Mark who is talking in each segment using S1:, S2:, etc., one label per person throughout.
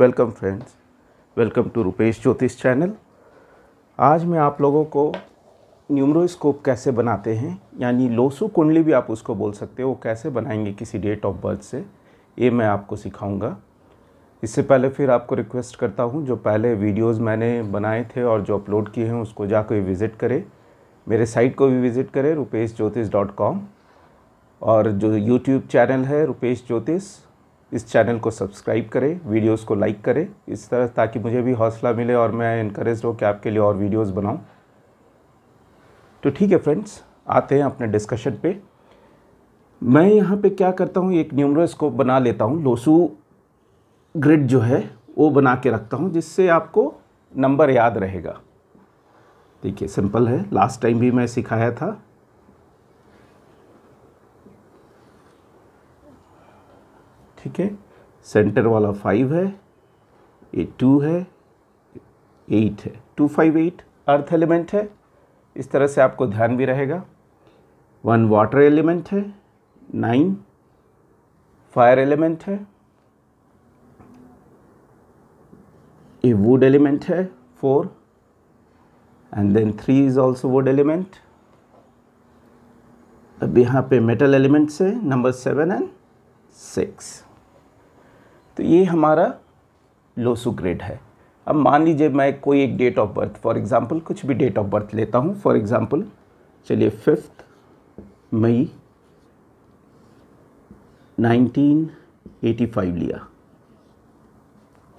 S1: Welcome friends, welcome to Rupesh Jyotish channel. आज मैं आप लोगों को न्यूमरोस्कोप कैसे बनाते हैं, यानी लोसू कुंडली भी आप उसको बोल सकते हो, वो कैसे बनाएँगे किसी डेट ऑफ़ बर्थ से, ये मैं आपको सिखाऊँगा। इससे पहले फिर आपको रिक्वेस्ट करता हूँ, जो पहले वीडियोस मैंने बनाए थे और जो अपलोड किए हैं, उसको जाकर विज़िट करें। मेरे साइट को भी विज़िट करें, रुपेश ज्योतिष डॉट कॉम और जो यूट्यूब चैनल है, रुपेश ज्योतिष इस चैनल को सब्सक्राइब करें, वीडियोस को लाइक करें, इस तरह ताकि मुझे भी हौसला मिले और मैं इनक्रेज हो कि आपके लिए और वीडियोस बनाऊँ। तो ठीक है फ्रेंड्स आते हैं अपने डिस्कशन पे। मैं यहाँ पे क्या करता हूँ, एक न्यूमरोस्कोप बना लेता हूँ। लोसू ग्रिड जो है, वो बना के रखता हूँ, जिससे आपको नंबर याद रहेगा। देखिए सिंपल है। लास्ट टाइम भी मैं सिखाया था। ठीक है? सेंटर वाला फाइव है, ये टू है एट है। Two five eight earth element है। इस तरह से आपको ध्यान भी रहेगा। वन वाटर एलिमेंट है नाइन फायर एलिमेंट है। ए वुड एलिमेंट है four and then three is also wood element अब यहाँ पे मेटल एलिमेंट्स है नंबर सेवन एंड सिक्स तो ये हमारा लोसू ग्रेड है। अब मान लीजिए मैं कोई एक date of birth for example कुछ भी डेट ऑफ़ बर्थ लेता हूँ फॉर एग्ज़ाम्पल चलिए फिफ्थ मई 1985 लिया।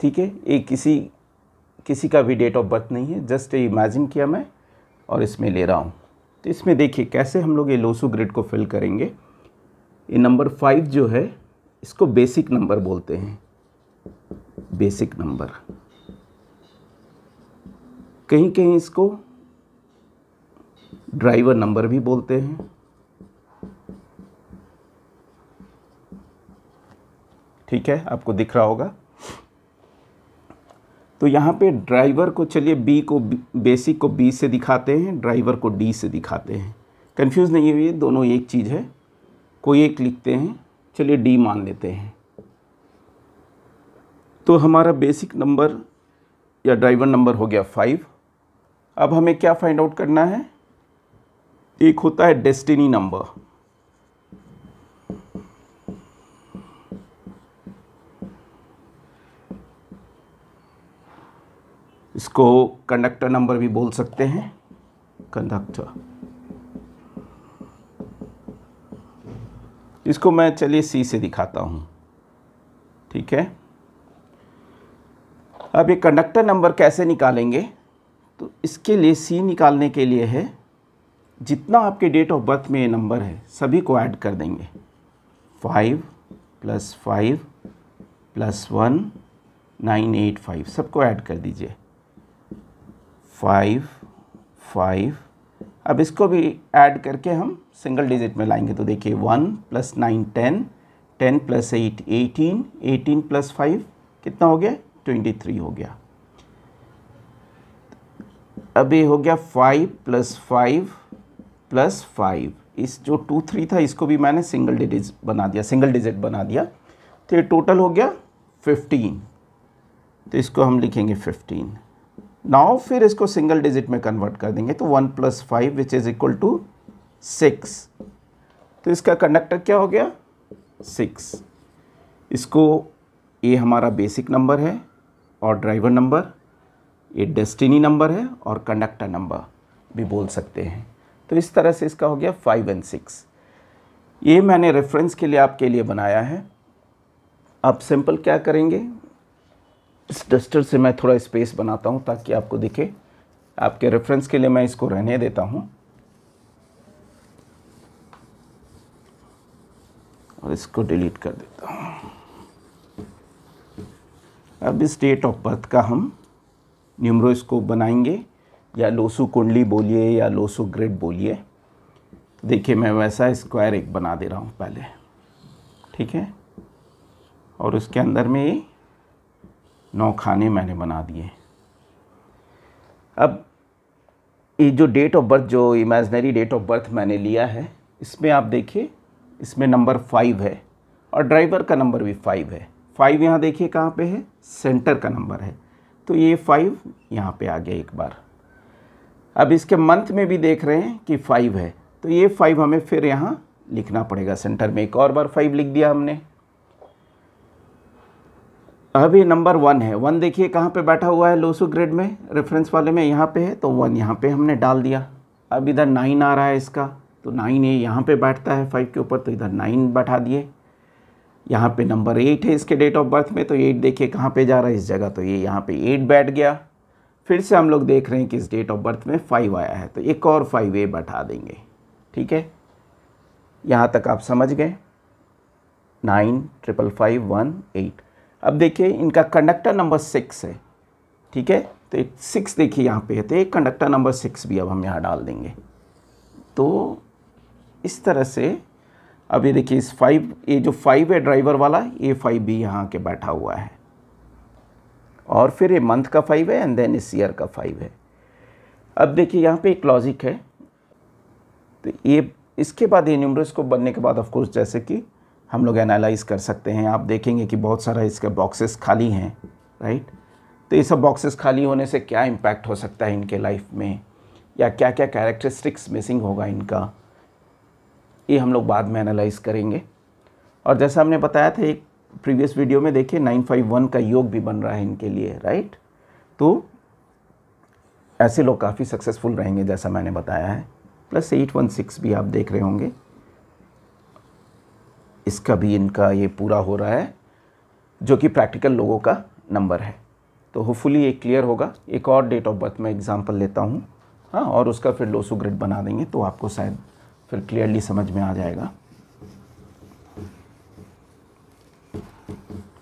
S1: ठीक है, ये किसी किसी का भी डेट ऑफ़ बर्थ नहीं है जस्ट इमेजिन किया मैं और इसमें ले रहा हूँ। तो इसमें देखिए, कैसे हम लोग ये लोसू ग्रिड को फिल करेंगे। ये नंबर फाइव जो है इसको बेसिक नंबर बोलते हैं। बेसिक नंबर कहीं कहीं इसको ड्राइवर नंबर भी बोलते हैं। ठीक है, आपको दिख रहा होगा। तो यहाँ पे ड्राइवर को चलिए बी को बेसिक को बी से दिखाते हैं ड्राइवर को डी से दिखाते हैं। कंफ्यूज नहीं हुई दोनों एक चीज़ है। कोई एक लिखते हैं। चलिए डी मान लेते हैं। तो हमारा बेसिक नंबर या ड्राइवर नंबर हो गया फाइव अब हमें क्या फाइंड आउट करना है? एक होता है डेस्टिनी नंबर इसको कंडक्टर नंबर भी बोल सकते हैं। कंडक्टर इसको मैं, चलिए सी से दिखाता हूँ। ठीक है? अब ये कंडक्टर नंबर कैसे निकालेंगे? तो इसके लिए सी निकालने के लिए है, जितना आपके डेट ऑफ़ बर्थ में ये नंबर है, सभी को ऐड कर देंगे। Five plus five plus one nine eight five सबको ऐड कर दीजिए। फाइव फाइव अब इसको भी ऐड करके हम सिंगल डिजिट में लाएँगे। तो देखिए one plus nine ten ten plus eight eighteen eighteen plus five कितना हो गया? ट्वेंटी थ्री हो गया। अब ये हो गया five plus five plus five इस जो टू थ्री था, इसको भी मैंने सिंगल डिजिट बना दिया सिंगल डिजिट बना दिया। तो ये टोटल हो गया फिफ्टीन तो इसको हम लिखेंगे फिफ्टीन नाउ फिर इसको सिंगल डिजिट में कन्वर्ट कर देंगे तो one plus five which is equal to six तो इसका कंडक्टर क्या हो गया? सिक्स इसको ये हमारा बेसिक नंबर है, और ड्राइवर नंबर ये डेस्टिनी नंबर है, और कंडक्टर नंबर भी बोल सकते हैं। तो इस तरह से इसका हो गया फाइव एंड सिक्स ये मैंने रेफरेंस के लिए आपके लिए बनाया है। आप सिंपल क्या करेंगे? इस डस्टर से मैं थोड़ा स्पेस बनाता हूँ ताकि आपको दिखे। आपके रेफरेंस के लिए मैं इसको रहने देता हूँ। और इसको डिलीट कर देता हूँ। अब इस डेट ऑफ़ बर्थ का हम न्यूमरोस्कोप बनाएँगे, या लोसू कुंडली बोलिए, या लोसू ग्रिड बोलिए। देखिए, मैं वैसा स्क्वायर एक बना दे रहा हूँ पहले। ठीक है? और उसके अंदर में नौ खाने मैंने बना दिए। अब ये जो डेट ऑफ़ बर्थ जो इमेजनरी डेट ऑफ़ बर्थ मैंने लिया है, इसमें आप देखिए, इसमें नंबर फाइव है और ड्राइवर का नंबर भी फाइव है। फाइव यहाँ देखिए कहाँ पे है? सेंटर का नंबर है। तो ये फाइव यहाँ पे आ गया एक बार। अब इसके मंथ में भी देख रहे हैं कि फाइव है। तो ये फाइव हमें फिर यहाँ लिखना पड़ेगा। सेंटर में एक और बार फाइव लिख दिया हमने। ये नंबर वन है। वन देखिए कहाँ पे बैठा हुआ है लोसो ग्रेड में रेफरेंस वाले में यहाँ पे है तो वन यहाँ पे हमने डाल दिया। अब इधर नाइन आ रहा है इसका तो नाइन ये यहाँ पे बैठता है फाइव के ऊपर तो इधर नाइन बैठा दिए। यहाँ पे नंबर एट है इसके डेट ऑफ़ बर्थ में तो एट देखिए कहाँ पे जा रहा है, इस जगह तो ये यहाँ पे एट बैठ गया। फिर से हम लोग देख रहे हैं कि इस डेट ऑफ़ बर्थ में फाइव आया है तो एक और फाइव ए बैठा देंगे। ठीक है? यहाँ तक आप समझ गए। Nine triple five one eight अब देखिए, इनका कंडक्टर नंबर सिक्स है, ठीक है? तो एक सिक्स देखिए यहाँ पे है तो एक कंडक्टर नंबर सिक्स भी अब हम यहाँ डाल देंगे। तो इस तरह से अब ये देखिए, इस फाइव ये जो फाइव है ड्राइवर वाला, ये फाइव भी यहाँ के बैठा हुआ है। और फिर ये मंथ का फाइव है एंड देन इस ईयर का फाइव है। अब देखिए, यहाँ पे एक लॉजिक है। तो ये, इसके बाद ये न्यूमरस को बनने के बाद ऑफ़ कोर्स जैसे कि हम लोग एनालाइज कर सकते हैं। आप देखेंगे कि बहुत सारा इसके बॉक्सेस खाली हैं राइट तो ये सब बॉक्सेस खाली होने से क्या इम्पैक्ट हो सकता है इनके लाइफ में? या क्या क्या कैरेक्टरिस्टिक्स मिसिंग होगा इनका? ये हम लोग बाद में एनालाइज करेंगे। और जैसा हमने बताया था, एक प्रीवियस वीडियो में देखिए 951 का योग भी बन रहा है इनके लिए राइट तो ऐसे लोग काफ़ी सक्सेसफुल रहेंगे जैसा मैंने बताया है। प्लस 816 भी आप देख रहे होंगे। इसका भी इनका ये पूरा हो रहा है, जो कि प्रैक्टिकल लोगों का नंबर है। तो होपफुली ये क्लियर होगा। एक और डेट ऑफ़ बर्थ में एग्ज़ाम्पल लेता हूँ। हाँ और उसका फिर लोसो ग्रेड बना देंगे तो आपको शायद फिर क्लियरली समझ में आ जाएगा।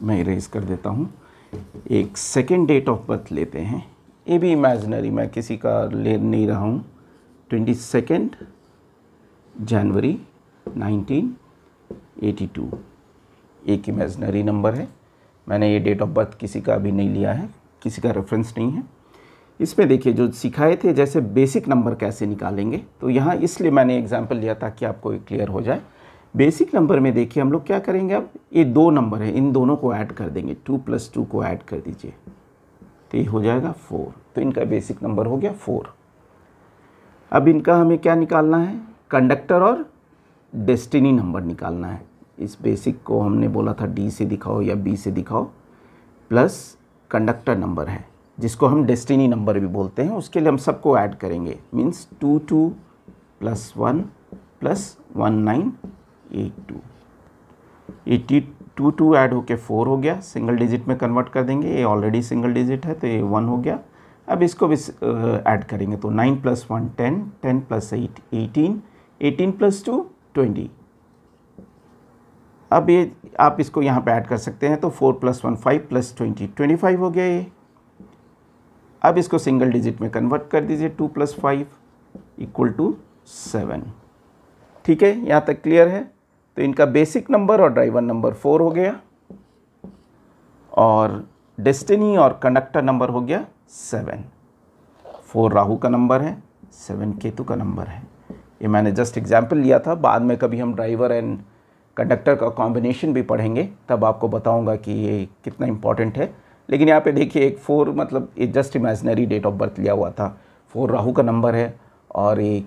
S1: मैं इरेज कर देता हूँ। एक सेकेंड डेट ऑफ़ बर्थ लेते हैं। ये भी इमेजनरी मैं किसी का ले नहीं रहा हूँ। Twenty second January nineteen eighty two. एक इमेजनरी नंबर है। मैंने ये डेट ऑफ़ बर्थ किसी का अभी नहीं लिया है। किसी का रेफरेंस नहीं है। इसमें देखिए, जो सिखाए थे, जैसे बेसिक नंबर कैसे निकालेंगे तो यहाँ इसलिए मैंने एग्ज़ाम्पल लिया ताकि आपको क्लियर हो जाए। बेसिक नंबर में देखिए, हम लोग क्या करेंगे अब? ये दो नंबर है। इन दोनों को ऐड कर देंगे। टू प्लस टू को ऐड कर दीजिए। तो ये हो जाएगा फोर तो इनका बेसिक नंबर हो गया फोर अब इनका हमें क्या निकालना है? कंडक्टर और डेस्टिनी नंबर निकालना है। इस बेसिक को हमने बोला था डी से दिखाओ या बी से दिखाओ प्लस कंडक्टर नंबर है, जिसको हम डेस्टिनी नंबर भी बोलते हैं, उसके लिए हम सबको ऐड करेंगे। Means two two plus one plus one nine eight two eighty two two add होके फोर हो गया। सिंगल डिजिट में कन्वर्ट कर देंगे। ये ऑलरेडी सिंगल डिजिट है तो ये वन हो गया। अब इसको भी ऐड करेंगे तो nine plus one ten ten plus eight eighteen eighteen plus two twenty अब ये आप इसको यहाँ पे ऐड कर सकते हैं तो four plus one five plus twenty twenty five हो गया ये। अब इसको सिंगल डिजिट में कन्वर्ट कर दीजिए two plus five equal to seven ठीक है, यहाँ तक क्लियर है? तो इनका बेसिक नंबर और ड्राइवर नंबर फोर हो गया। और डेस्टिनी और कंडक्टर नंबर हो गया सेवन फोर राहु का नंबर है सेवन केतु का नंबर है। ये मैंने जस्ट एग्ज़ाम्पल लिया था, बाद में कभी हम ड्राइवर एंड कंडक्टर का कॉम्बिनेशन भी पढ़ेंगे, तब आपको बताऊँगा कि ये कितना इंपॉर्टेंट है। लेकिन यहाँ पे देखिए, एक फोर मतलब ये just imaginary date of birth लिया हुआ था। फोर राहु का नंबर है और एक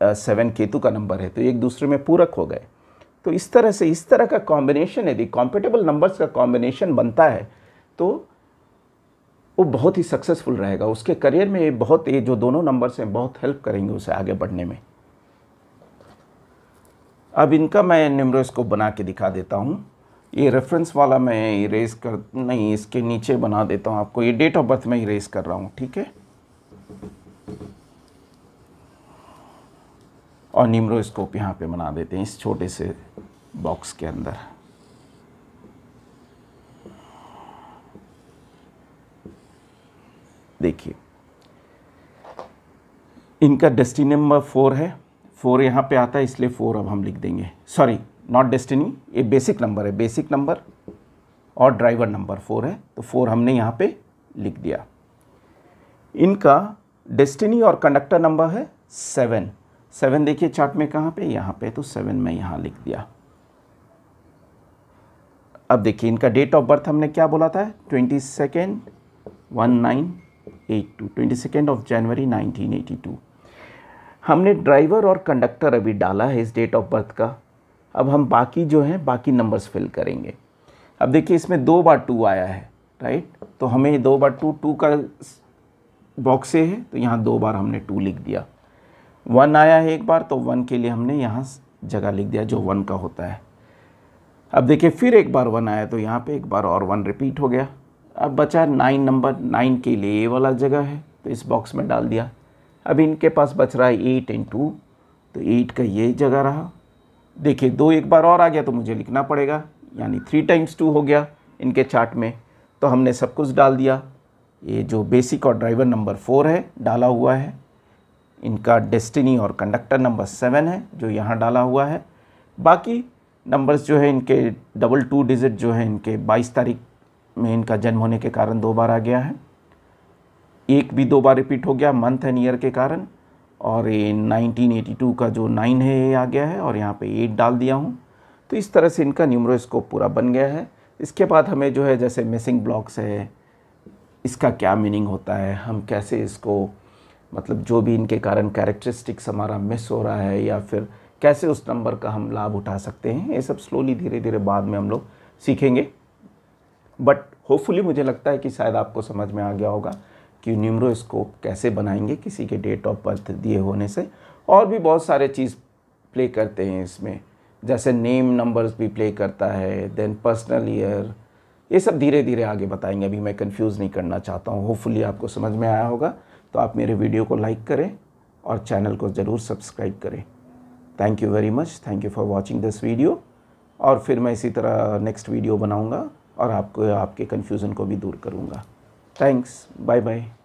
S1: सेवन केतु का नंबर है। तो एक दूसरे में पूरक हो गए। तो इस तरह से, इस तरह का कॉम्बिनेशन यदि कॉम्पिटेबल नंबर्स का कॉम्बिनेशन बनता है तो वो बहुत ही सक्सेसफुल रहेगा। उसके करियर में बहुत, ये जो दोनों नंबर्स हैं, बहुत हेल्प करेंगे उसे आगे बढ़ने में। अब इनका मैं न्यूमरोस्कोप बना के दिखा देता हूँ। ये रेफरेंस वाला मैं इरेज कर, नहीं, इसके नीचे बना देता हूँ आपको। ये डेट ऑफ़ बर्थ में इरेज कर रहा हूँ, ठीक है? और न्यूमरोस्कोप यहाँ पे बना देते हैं, इस छोटे से बॉक्स के अंदर। देखिए, इनका डेस्टिनी नंबर फोर है। फोर यहाँ पे आता है, इसलिए फोर अब हम लिख देंगे। सॉरी नॉट डेस्टिनी ये बेसिक नंबर है बेसिक नंबर और ड्राइवर नंबर फोर है तो फोर हमने यहाँ पे लिख दिया। इनका डेस्टिनी और कंडक्टर नंबर है सेवन सेवन देखिए चार्ट में कहाँ पे? यहाँ पे तो सेवन में यहाँ लिख दिया। अब देखिए, इनका डेट ऑफ़ बर्थ हमने क्या बोला था? Twenty second one nine eight two twenty second of January nineteen eighty two हमने ड्राइवर और कंडक्टर अभी डाला है इस डेट ऑफ़ बर्थ का। अब हम बाकी जो है, बाकी नंबर्स फिल करेंगे। अब देखिए, इसमें दो बार टू आया है राइट तो हमें दो बार टू टू का बॉक्स है तो यहाँ दो बार हमने टू लिख दिया। वन आया है एक बार तो वन के लिए हमने यहाँ जगह लिख दिया, जो वन का होता है। अब देखिए, फिर एक बार वन आया तो यहाँ पे एक बार और वन रिपीट हो गया। अब बचा नाइन नंबर नाइन के लिए ये वाला जगह है तो इस बॉक्स में डाल दिया। अब इनके पास बच रहा है एट एंड टू तो एट का ये जगह रहा। देखिए, दो एक बार और आ गया तो मुझे लिखना पड़ेगा, यानी थ्री टाइम्स टू हो गया इनके चार्ट में। तो हमने सब कुछ डाल दिया। ये जो बेसिक और ड्राइवर नंबर फोर है, डाला हुआ है। इनका डेस्टिनी और कंडक्टर नंबर सेवन है, जो यहाँ डाला हुआ है। बाकी नंबर्स जो है, इनके डबल टू डिजिट जो है, इनके 22 तारीख में इनका जन्म होने के कारण दो बार आ गया है। एक भी दो बार रिपीट हो गया मंथ एंड ईयर के कारण। और ये 1982 का जो नाइन है, ये आ गया है और यहाँ पे एट डाल दिया हूँ। तो इस तरह से इनका न्यूमरोस्कोप पूरा बन गया है। इसके बाद हमें जो है, जैसे मिसिंग ब्लॉक्स है, इसका क्या मीनिंग होता है, हम कैसे इसको मतलब जो भी इनके कारण कैरेक्टरिस्टिक्स हमारा मिस हो रहा है या फिर कैसे उस नंबर का हम लाभ उठा सकते हैं, ये सब स्लोली धीरे धीरे बाद में हम लोग सीखेंगे। बट होपफुली मुझे लगता है कि शायद आपको समझ में आ गया होगा। कि न्यूमरोस्कोप कैसे बनाएँगे, किसी के डेट ऑफ़ बर्थ दिए होने से। और भी बहुत सारे चीज़ प्ले करते हैं इसमें। जैसे नेम नंबर्स भी प्ले करता है देन पर्सनल ईयर ये सब धीरे धीरे आगे बताएँगे। अभी मैं कंफ्यूज नहीं करना चाहता हूँ। होपफुली आपको समझ में आया होगा। तो आप मेरे वीडियो को लाइक करें और चैनल को ज़रूर सब्सक्राइब करें। Thank you very much thank you for watching this video और फिर मैं इसी तरह नेक्स्ट वीडियो बनाऊँगा और आपको, आपके कन्फ्यूज़न को भी दूर करूँगा। Thanks. Bye bye.